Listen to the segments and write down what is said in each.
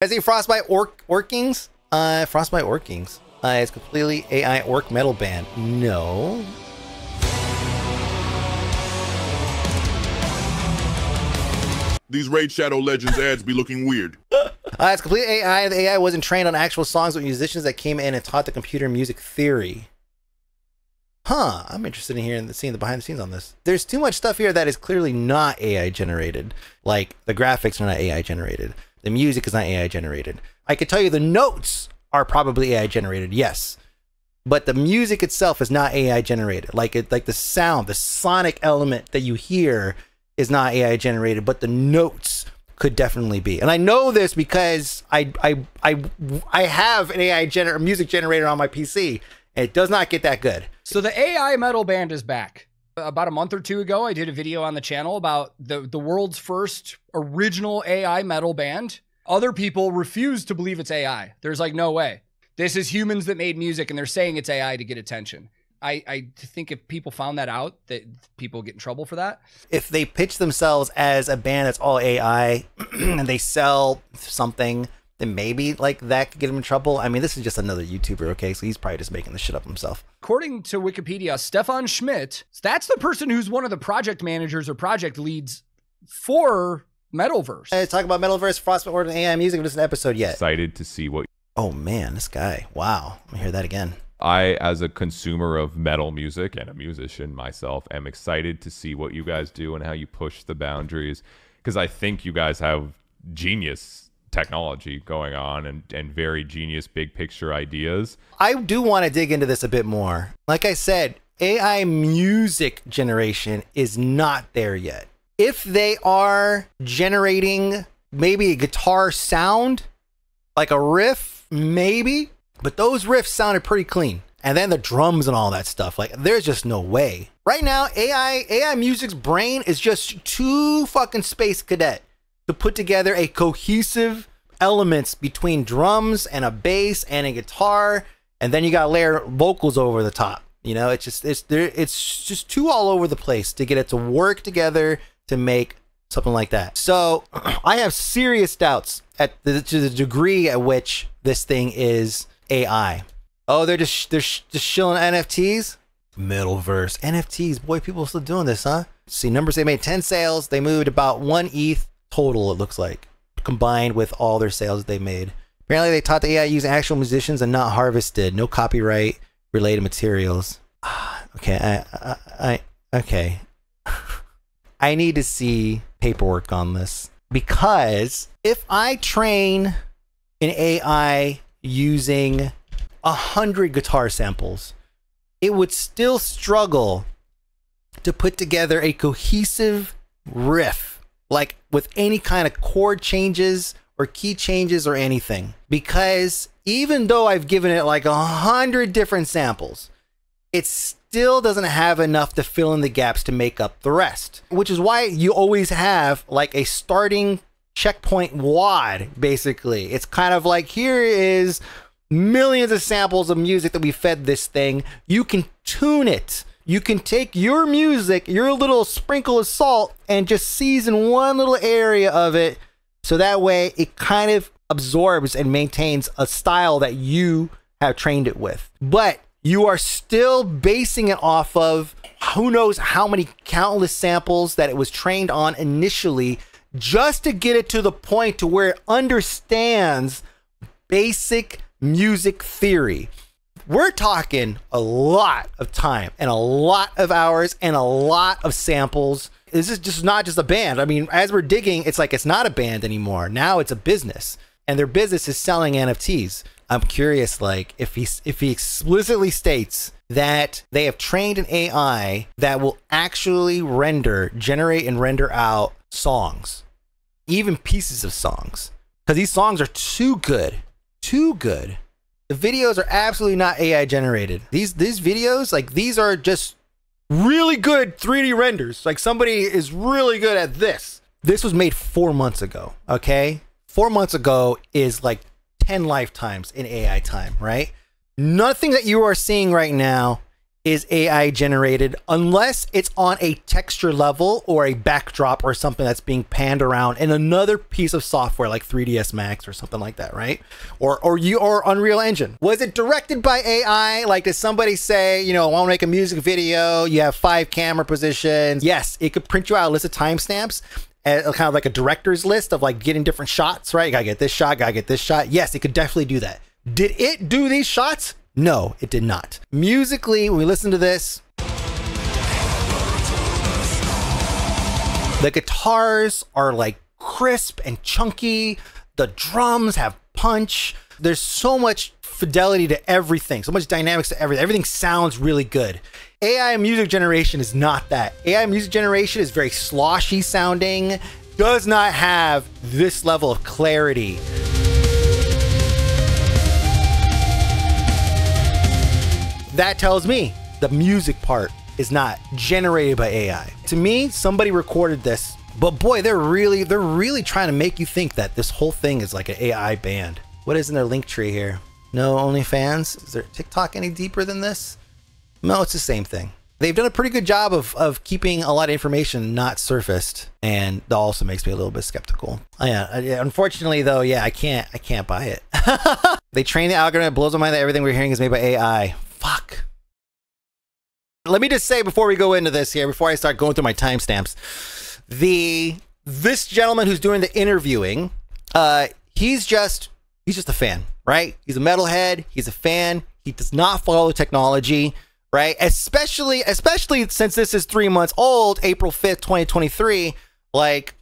Has he Frostbite Orc Orkings? Uh, Frostbite Orkings. Uh, it's completely AI orc metal band. No. These Raid Shadow Legends ads be looking weird. Uh, it's completely AI. The AI wasn't trained on actual songs with musicians that came in and taught the computer music theory. Huh, I'm interested in hearing the seeing the behind the scenes on this. There's too much stuff here that is clearly not AI generated. Like the graphics are not AI generated. The music is not AI generated. I could tell you the notes are probably AI generated, yes. But the music itself is not AI generated. Like it like the sound, the sonic element that you hear is not AI generated, but the notes could definitely be. And I know this because I I I I have an AI gener- music generator on my PC. And it does not get that good. So the AI metal band is back. About a month or two ago, I did a video on the channel about the the world's first original AI metal band. Other people refuse to believe it's AI. There's like no way. This is humans that made music and they're saying it's AI to get attention. I, I think if people found that out, that people get in trouble for that. If they pitch themselves as a band that's all AI and they sell something, then maybe like that could get him in trouble. I mean, this is just another YouTuber, okay? So he's probably just making the shit up himself. According to Wikipedia, Stefan Schmidt, that's the person who's one of the project managers or project leads for Metalverse. Hey, talk about Metalverse, Frostbite Order, and AI music. But an episode yet. Excited to see what. Oh man, this guy! Wow, let me hear that again. I, as a consumer of metal music and a musician myself, am excited to see what you guys do and how you push the boundaries because I think you guys have genius technology going on and, and very genius big picture ideas. I do want to dig into this a bit more. Like I said, AI music generation is not there yet. If they are generating maybe a guitar sound, like a riff, maybe, but those riffs sounded pretty clean. And then the drums and all that stuff. Like, there's just no way. Right now, AI AI music's brain is just too fucking space cadet to put together a cohesive elements between drums and a bass and a guitar, and then you got to layer vocals over the top. You know, it's just it's there. It's just too all over the place to get it to work together to make something like that. So I have serious doubts at the, to the degree at which this thing is AI. Oh, they're just they're just shilling NFTs. Metalverse NFTs. Boy, people are still doing this, huh? See, numbers they made 10 sales. They moved about one ETH total. It looks like combined with all their sales that they made. Apparently, they taught the AI using actual musicians and not harvested. No copyright related materials. okay, I, I, I okay. I need to see paperwork on this because if I train an AI using a hundred guitar samples, it would still struggle to put together a cohesive riff, like with any kind of chord changes or key changes or anything. Because even though I've given it like a hundred different samples, it still doesn't have enough to fill in the gaps to make up the rest. Which is why you always have like a starting checkpoint wad, basically. It's kind of like here is millions of samples of music that we fed this thing. You can tune it. You can take your music, your little sprinkle of salt, and just season one little area of it. So that way it kind of absorbs and maintains a style that you have trained it with. But you are still basing it off of who knows how many countless samples that it was trained on initially just to get it to the point to where it understands basic music theory. We're talking a lot of time and a lot of hours and a lot of samples. This is just not just a band. I mean, as we're digging, it's like it's not a band anymore. Now it's a business, and their business is selling NFTs. I'm curious, like if he if he explicitly states that they have trained an AI that will actually render, generate, and render out songs, even pieces of songs, because these songs are too good, too good. The videos are absolutely not AI generated. These these videos, like these are just really good 3D renders. Like somebody is really good at this. This was made four months ago. Okay, four months ago is like 10 lifetimes in AI time, right? Nothing that you are seeing right now is AI generated unless it's on a texture level or a backdrop or something that's being panned around in another piece of software like 3ds Max or something like that, right? Or or you or Unreal Engine. Was it directed by AI? Like did somebody say, you know, I want to make a music video, you have five camera positions. Yes, it could print you out a list of timestamps uh, kind of like a director's list of like getting different shots, right? You gotta get this shot, gotta get this shot. Yes, it could definitely do that. Did it do these shots? No, it did not. Musically, when we listen to this, the guitars are like crisp and chunky. The drums have punch. There's so much fidelity to everything, so much dynamics to everything. Everything sounds really good. AI music generation is not that. AI music generation is very sloshy sounding, does not have this level of clarity. That tells me the music part is not generated by AI. To me, somebody recorded this, but boy, they're really they're really trying to make you think that this whole thing is like an AI band. What is in their link tree here? No OnlyFans? Is there TikTok any deeper than this? No, it's the same thing. They've done a pretty good job of, of keeping a lot of information not surfaced, and that also makes me a little bit skeptical. Oh, yeah, uh, unfortunately though, yeah, I can't I can't buy it. they train the algorithm, it blows my mind that everything we're hearing is made by AI. Fuck. Let me just say before we go into this here, before I start going through my timestamps, the this gentleman who's doing the interviewing, uh, he's just he's just a fan, right? He's a metalhead, he's a fan, he does not follow technology, right? Especially especially since this is three months old, April 5th, 2023. Like,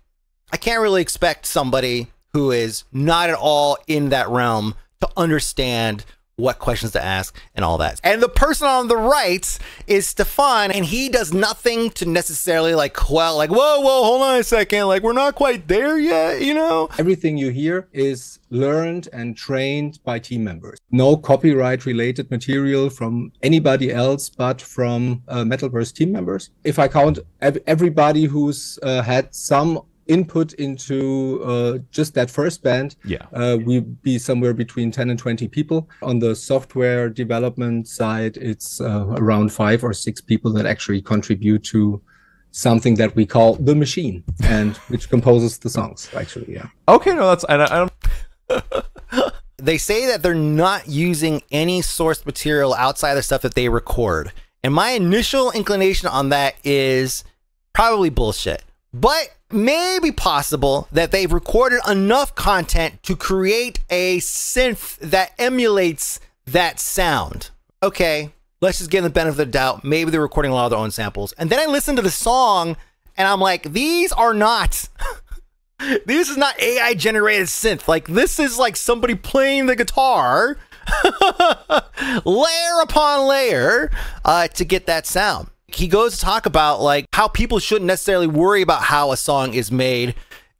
I can't really expect somebody who is not at all in that realm to understand what questions to ask and all that. And the person on the right is Stefan, and he does nothing to necessarily like quell, like, whoa, whoa, hold on a second, like we're not quite there yet, you know? Everything you hear is learned and trained by team members. No copyright related material from anybody else but from uh, Metalverse team members. If I count ev- everybody who's uh, had some input into uh, just that first band, Yeah. uh, we'd be somewhere between 10 and 20 people. On the software development side, it's uh, around five or six people that actually contribute to something that we call the machine and which composes the songs actually yeah Okay, no, that's I, I don't. they say that they're not using any source material outside of the stuff that they record. And my initial inclination on that is probably bullshit. But maybe possible that they've recorded enough content to create a synth that emulates that sound. Okay, let's just give them the benefit of the doubt. Maybe they're recording a lot of their own samples. And then I listen to the song and I'm like, these are not this is not AI generated synth. Like this is like somebody playing the guitar layer upon layer uh, to get that sound. He goes to talk about like how people shouldn't necessarily worry about how a song is made,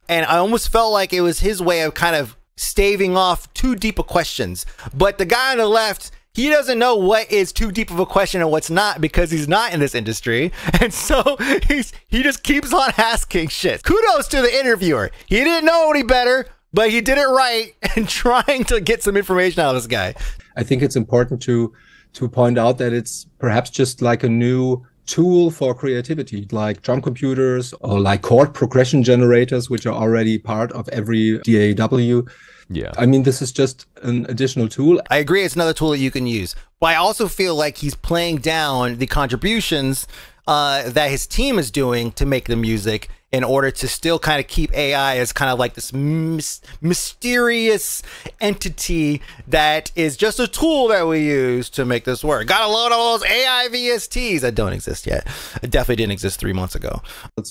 and I almost felt like it was his way of kind of staving off too deep of questions. But the guy on the left he doesn't know what is too deep of a question and what's not because he's not in this industry. And so he's he just keeps on asking shit. Kudos to the interviewer. He didn't know any better, but he did it right and trying to get some information out of this guy. i think it's important to to point out that it's perhaps just like a new tool for creativity like drum computers or like chord progression generators which are already part of every daw Yeah. i mean this is just an additional tool I agree it's another tool that you can use. But I also feel like he's playing down the contributions uh, that his team is doing to make the music in order to still kind of keep AI as kind of like this mys- mysterious entity that is just a tool that we use to make this work. Got a load of those AI VSTs that don't exist yet. It definitely didn't exist three months ago.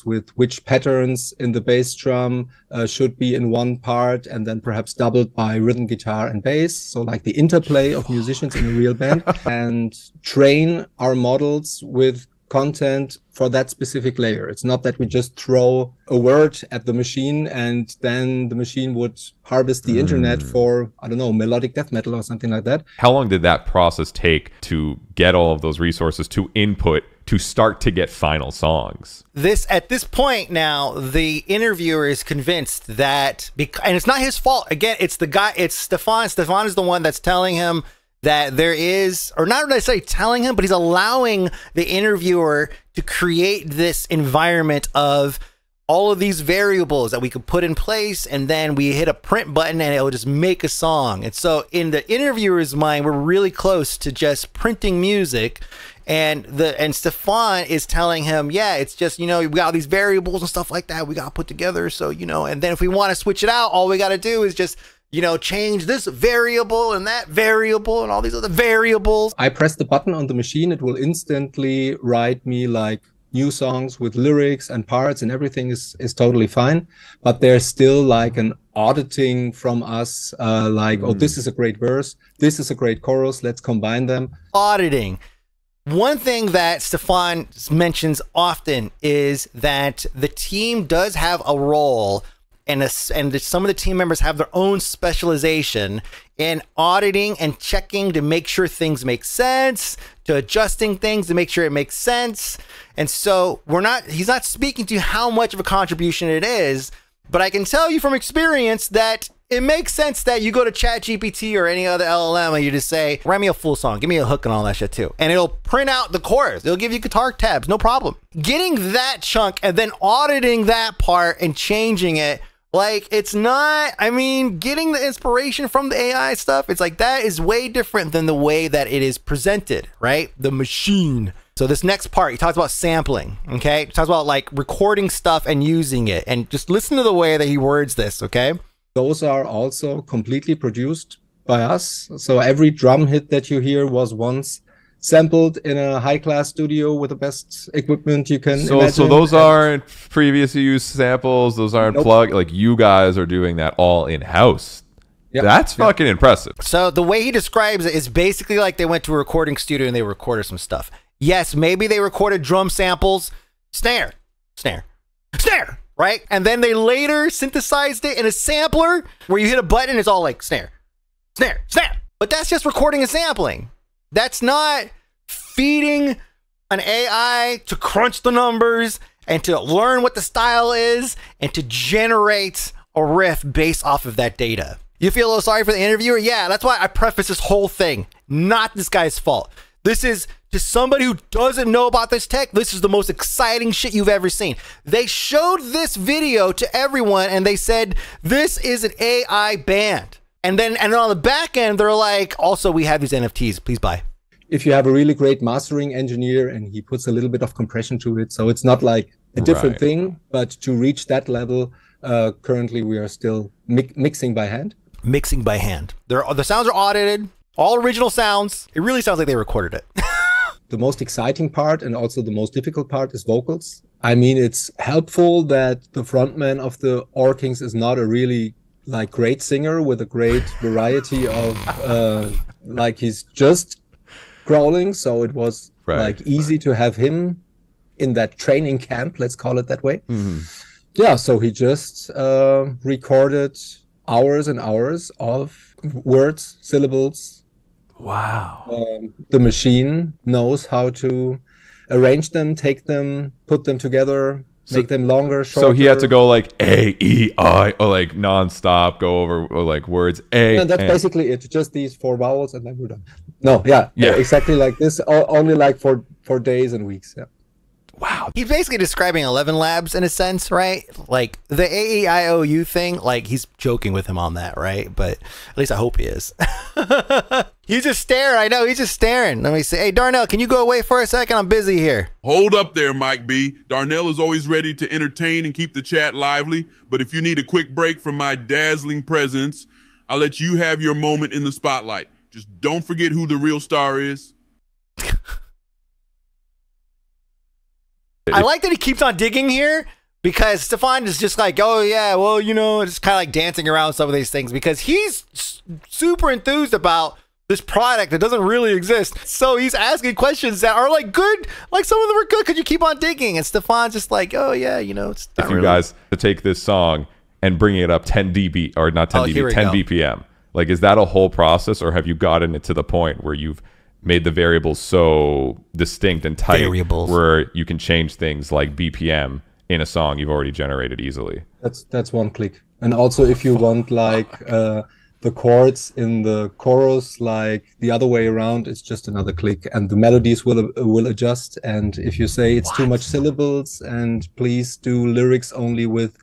with which patterns in the bass drum uh, should be in one part and then perhaps doubled by rhythm guitar and bass so like the interplay of musicians in a real band and train our models with content for that specific layer. It's not that we just throw a word at the machine and then the machine would harvest the internet mm. for i don't know melodic death metal or something like that. How long did that process take to get all of those resources to input to start to get final songs? this at this point now the interviewer is convinced that bec- and it's not his fault. Again it's the guy it's stefan. Stefan is the one that's telling him that there is, or not necessarily telling him, but he's allowing the interviewer to create this environment of all of these variables that we could put in place and then we hit a print button and it'll just make a song. And so in the interviewer's mind, we're really close to just printing music. And the and Stefan is telling him, yeah, it's just, you know, we got all these variables and stuff like that we gotta put together. So, you know, and then if we want to switch it out, all we gotta do is just you know, change this variable and that variable and all these other variables. I press the button on the machine, it will instantly write me like new songs with lyrics and parts and everything is is totally fine but there's still like an auditing from us uh like mm. oh this is a great verse this is a great chorus let's combine them auditing one thing that Stefan mentions often is that the team does have a role and a, and some of the team members have their own specialization in auditing and checking to make sure things make sense, to adjusting things to make sure it makes sense. And so we're not he's not speaking to how much of a contribution it is, but I can tell you from experience that it makes sense that you go to ChatGPT or any other LLM and you just say, write me a full song, give me a hook and all that shit too. And it'll print out the chorus. It'll give you guitar tabs, no problem. Getting that chunk and then auditing that part and changing it like it's not, I mean, getting the inspiration from the AI stuff, it's like that is way different than the way that it is presented, right? The machine. So this next part, he talks about sampling, okay? He talks about like recording stuff and using it. And just listen to the way that he words this, okay? Those are also completely produced by us. So every drum hit that you hear was once sampled in a high class studio with the best equipment you can so imagine. so those aren't previously used samples. Those aren't nope. plug like you guys are doing that all in house yep. that's fucking impressive. So the way he describes it is basically like they went to a recording studio and they recorded some stuff. Yes maybe they recorded drum samples. Snare. Snare. Snare! Right? And then they later synthesized it in a sampler where you hit a button and it's all like snare. Snare. Snare! But that's just recording and sampling that's not feeding an AI to crunch the numbers and to learn what the style is and to generate a riff based off of that data. You feel a little sorry for the interviewer? Yeah, that's why I preface this whole thing. Not this guy's fault. This is to somebody who doesn't know about this tech, this is the most exciting shit you've ever seen. They showed this video to everyone and they said, This is an AI band. And then and then on the back end, they're like, also we have these NFTs, please buy. If you have a really great mastering engineer and he puts a little bit of compression to it, so it's not like a different right. thing, but to reach that level, uh, currently we are still mi- mixing by hand. Mixing by hand. They're, the sounds are audited, all original sounds. It really sounds like they recorded it. the most exciting part and also the most difficult part is vocals. I mean, it's helpful that the frontman of the Orkings is not a really like great singer with a great variety of uh, like he's just growling so it was right. like easy to have him in that training camp let's call it that way mm-hmm. yeah so he just uh, recorded hours and hours of words syllables wow um, the machine knows how to arrange them take them put them together so, make them longer. Shorter. So he had to go like A E I or like nonstop, go over or like words A. Yeah, that's and. basically it. Just these four vowels, and then we're done. No, yeah, yeah, exactly like this. Only like for for days and weeks. Yeah. Wow. He's basically describing Eleven Labs in a sense, right? Like the AEIOU thing, like he's joking with him on that, right? But at least I hope he is. he's just staring. I know he's just staring. Let me say, hey, Darnell, can you go away for a second? I'm busy here. Hold up there, Mike B. Darnell is always ready to entertain and keep the chat lively. But if you need a quick break from my dazzling presence, I'll let you have your moment in the spotlight. Just don't forget who the real star is. I like that he keeps on digging here because Stefan is just like, oh yeah, well you know, it's kind of like dancing around some of these things because he's super enthused about this product that doesn't really exist. So he's asking questions that are like good, like some of them are good. Could you keep on digging? And Stefan's just like, oh yeah, you know, it's if you really. guys to take this song and bring it up 10 dB or not 10 oh, dB, 10 go. BPM. Like, is that a whole process, or have you gotten it to the point where you've made the variables so distinct and tight variables. where you can change things like BPM in a song you've already generated easily. That's that's one click. And also if you want like uh, the chords in the chorus like the other way around it's just another click and the melodies will uh, will adjust and if you say it's too much syllables and please do lyrics only with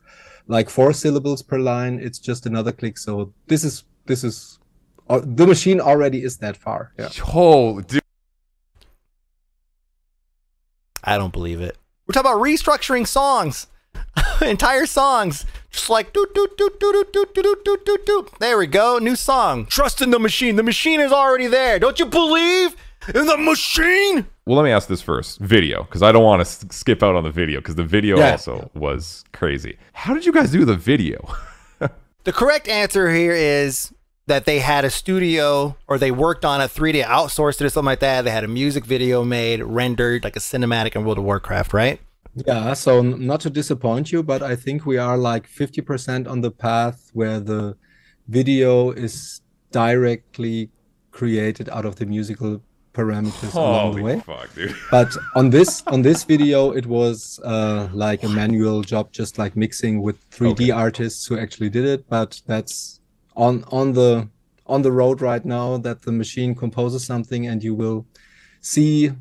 like four syllables per line it's just another click so this is this is uh, the machine already is that far yeah Oh, dude. I don't believe it. We're talking about restructuring songs, entire songs, just like doot doot doot doot doot doot doot doot doot doot. There we go, new song. Trust in the machine. The machine is already there. Don't you believe in the machine? Well, let me ask this first. Video, because I don't want to s- skip out on the video, because the video Yeah. also was crazy. How did you guys do the video? The correct answer here is that they had a studio or they worked on a 3D outsourced it or something like that. They had a music video made, rendered like a cinematic in World of Warcraft, right? Yeah, so not to disappoint you, but I think we are like 50% on the path where the video is directly created out of the musical parameters along the way. fuck, dude. But on this on this video, it was uh, like a manual job, just like mixing with 3D Okay. artists who actually did it. But that's on on the on the road right now that the machine composes something, and you will see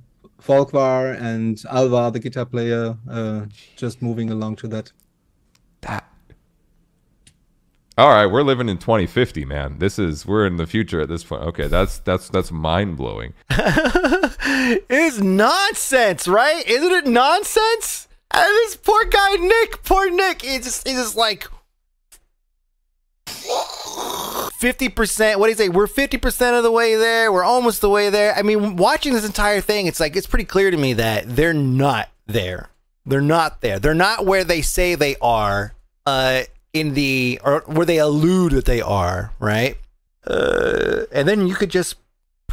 Folkvar and Alva, the guitar player, uh, just moving along to that. That. All right, we're living in 2050, man. This is we're in the future at this point. Okay, that's that's that's mind blowing. it's nonsense, right? Isn't it nonsense? And this poor guy Nick, poor Nick, he's just he's just like fifty percent. What do you say? We're fifty percent of the way there. We're almost the way there. I mean, watching this entire thing, it's like it's pretty clear to me that they're not there. They're not there. They're not where they say they are. Uh, in the or where they allude that they are, right? Uh, and then you could just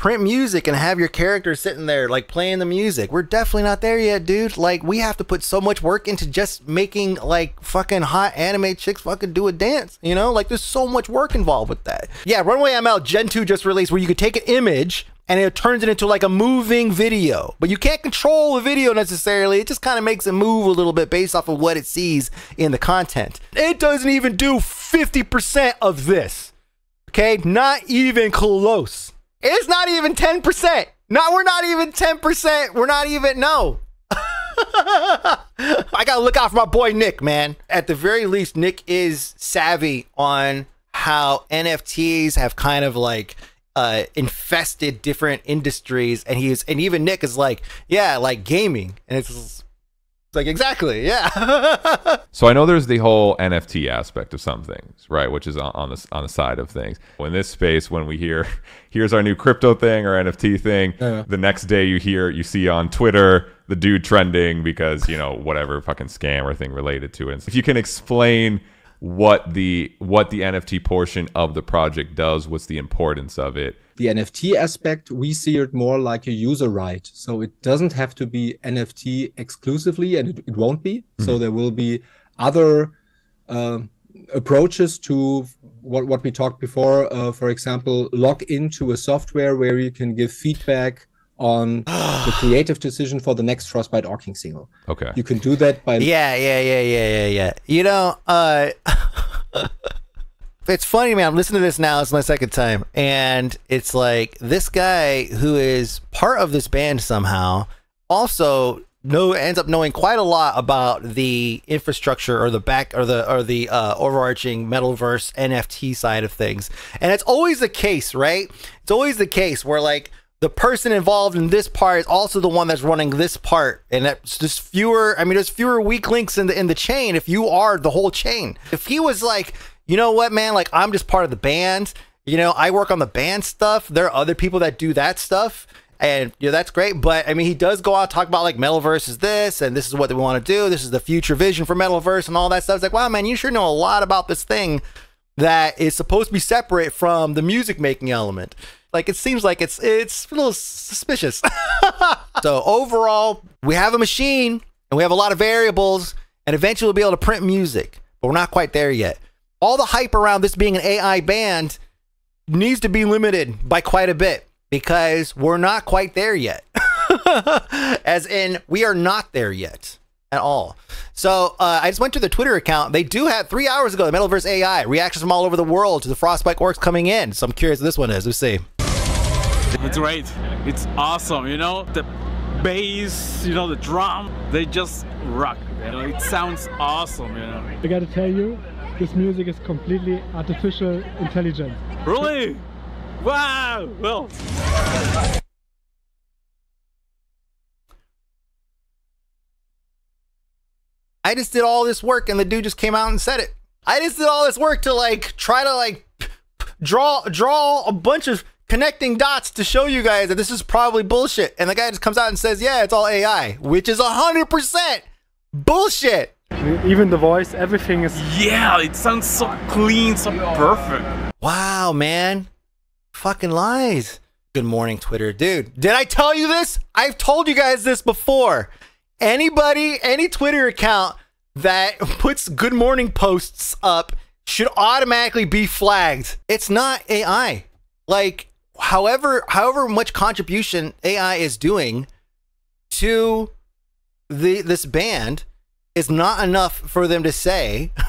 print music and have your character sitting there like playing the music. We're definitely not there yet, dude. Like we have to put so much work into just making like fucking hot anime chicks fucking do a dance. You know, like there's so much work involved with that. Yeah, Runway ML Gen 2 just released where you could take an image and it turns it into like a moving video. But you can't control the video necessarily. It just kind of makes it move a little bit based off of what it sees in the content. It doesn't even do 50% of this. Okay, not even close. It's not even 10%. No, we're not even 10%. We're not even, no. I gotta look out for my boy Nick, man. At the very least, Nick is savvy on how NFTs have kind of like uh infested different industries and he's and even Nick is like, yeah, like gaming. And it's, it's like exactly, yeah. So I know there's the whole NFT aspect of some things, right? Which is on, on the on the side of things. In this space, when we hear, here's our new crypto thing or NFT thing, Yeah. the next day you hear, you see on Twitter the dude trending because you know whatever fucking scam or thing related to it. If you can explain what the what the NFT portion of the project does, what's the importance of it? The NFT aspect, we see it more like a user right. So it doesn't have to be NFT exclusively, and it, it won't be. So there will be other uh, approaches to what, what we talked before. Uh, for example, log into a software where you can give feedback on the creative decision for the next Frostbite Orking single. Okay. You can do that by Yeah, yeah, yeah, yeah, yeah, yeah. You know, uh it's funny, man. I'm listening to this now. It's my second time. And it's like this guy who is part of this band somehow also know ends up knowing quite a lot about the infrastructure or the back or the or the uh, overarching metalverse NFT side of things. And it's always the case, right? It's always the case where like the person involved in this part is also the one that's running this part, and that's just fewer. I mean, there's fewer weak links in the in the chain if you are the whole chain. If he was like, you know what, man, like I'm just part of the band. You know, I work on the band stuff. There are other people that do that stuff. And yeah, that's great. But I mean, he does go out talk about like Metalverse is this, and this is what we want to do. This is the future vision for Metalverse and all that stuff. It's like, wow, man, you sure know a lot about this thing that is supposed to be separate from the music making element. Like it seems like it's it's a little suspicious. so overall, we have a machine and we have a lot of variables, and eventually we'll be able to print music, but we're not quite there yet. All the hype around this being an AI band needs to be limited by quite a bit because we're not quite there yet. As in, we are not there yet. at all. So uh, I just went to the Twitter account. They do have three hours ago the Metalverse AI reactions from all over the world to the Frostbite orcs coming in. So I'm curious what this one is. Let's see. It's great. It's awesome. You know the bass, you know the drum. They just rock. You know it sounds awesome. You know. I gotta tell you, this music is completely artificial intelligence. Really? Wow. Well. I just did all this work and the dude just came out and said it. I just did all this work to like try to like draw draw a bunch of connecting dots to show you guys that this is probably bullshit. And the guy just comes out and says, "Yeah, it's all AI," which is 100% bullshit. Even the voice, everything is Yeah, it sounds so clean, so perfect. Wow, man. Fucking lies. Good morning, Twitter. Dude, did I tell you this? I've told you guys this before. Anybody, any Twitter account that puts good morning posts up should automatically be flagged. It's not AI. Like, however, however much contribution AI is doing to the this band is not enough for them to say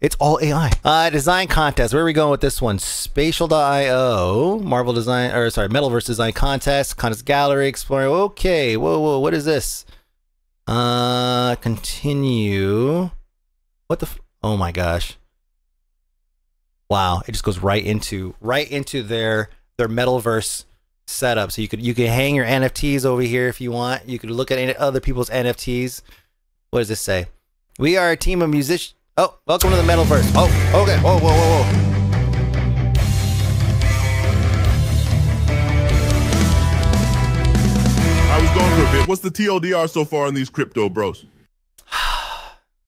it's all AI. Uh, design contest. Where are we going with this one? Spatial.io, Marvel Design, or sorry, Metalverse Design Contest, Contest Gallery, Explorer. Okay, whoa, whoa, what is this? Uh, continue. What the? Oh my gosh! Wow, it just goes right into right into their their Metalverse setup. So you could you could hang your NFTs over here if you want. You could look at any other people's NFTs. What does this say? We are a team of musicians. Oh, welcome to the Metalverse. Oh, okay. Whoa, whoa, whoa, whoa. I was gone for a bit. What's the TLDR so far on these crypto bros?